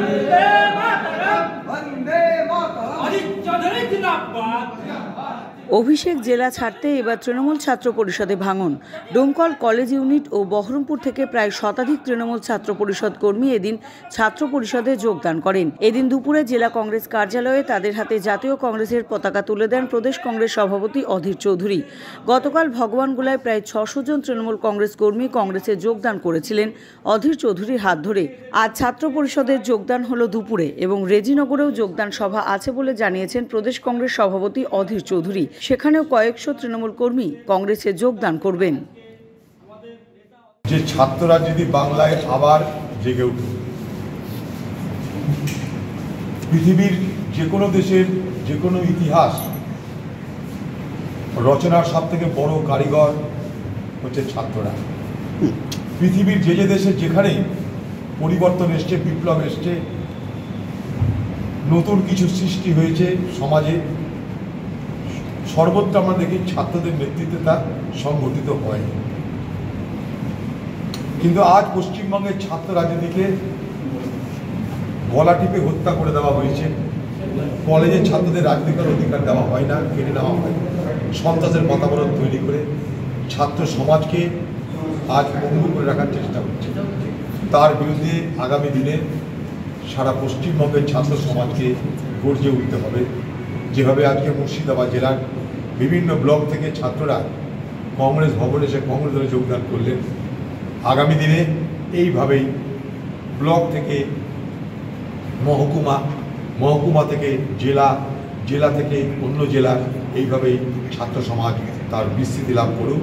वंदे मातरम। वंदे मातरम। अजीत चौधरी जिंदाबाद। অভিষেক জেলা ছাড়তে এবার তৃণমূল ছাত্র পরিষদে ভাঙন। ডোমকল কলেজ ইউনিট ও বহরমপুর থেকে প্রায় শতাধিক তৃণমূল ছাত্র পরিষদ কর্মী এদিন ছাত্র পরিষদে যোগদান করেন। এদিন দুপুরে জেলা কংগ্রেস কার্যালয়ে তাদের হাতে জাতীয় কংগ্রেসের পতাকা তুলে দেন প্রদেশ কংগ্রেস সভাপতি অধীর চৌধুরী। গতকাল ভগবানগোলায় প্রায় ছশো জন তৃণমূল কংগ্রেস কর্মী কংগ্রেসে যোগদান করেছিলেন অধীর চৌধুরীর হাত ধরে। আজ ছাত্র পরিষদের যোগদান হলো দুপুরে এবং রেজিনগরেও যোগদান সভা আছে বলে জানিয়েছেন প্রদেশ কংগ্রেস সভাপতি অধীর চৌধুরী। সেখানেও কয়েকশো তৃণমূল কর্মী কংগ্রেসে যোগদান করবেন। যে ছাত্ররা যদি বাংলায় আবার জেগে উঠুক পৃথিবীর যে কোনো দেশের যে কোনো ইতিহাস, রচনার সব থেকে বড় কারিগর হচ্ছে ছাত্ররা। পৃথিবীর যে যে দেশে যেখানে পরিবর্তন এসছে, বিপ্লব এসছে, নতুন কিছু সৃষ্টি হয়েছে সমাজে সর্বত্র আমরা দেখি ছাত্রদের নেতৃত্বে তা সংগঠিত হয়। কিন্তু আজ পশ্চিমবঙ্গের ছাত্র রাজনীতিকে গলা টিপে হত্যা করে দেওয়া হয়েছে। কলেজের ছাত্রদের রাজনীতির অধিকার দেওয়া হয় না কেটে নেওয়া হয়। সন্ত্রাসের বাতাবরণ তৈরি করে ছাত্র সমাজকে আজ পঙ্গু করে রাখার চেষ্টা করছে। তার বিরুদ্ধে আগামী দিনে সারা পশ্চিমবঙ্গের ছাত্র সমাজকে গর্জে উঠতে হবে। যেভাবে আজকে মুর্শিদাবাদ জেলার বিভিন্ন ব্লক থেকে ছাত্ররা কংগ্রেস ভবনে এসে কংগ্রেস দলে যোগদান করলেন। আগামী দিনে এইভাবেই ব্লক থেকে মহকুমা মহকুমা থেকে জেলা জেলা থেকে অন্য জেলা এইভাবেই ছাত্র সমাজ তার বিস্তৃতি লাভ করুক।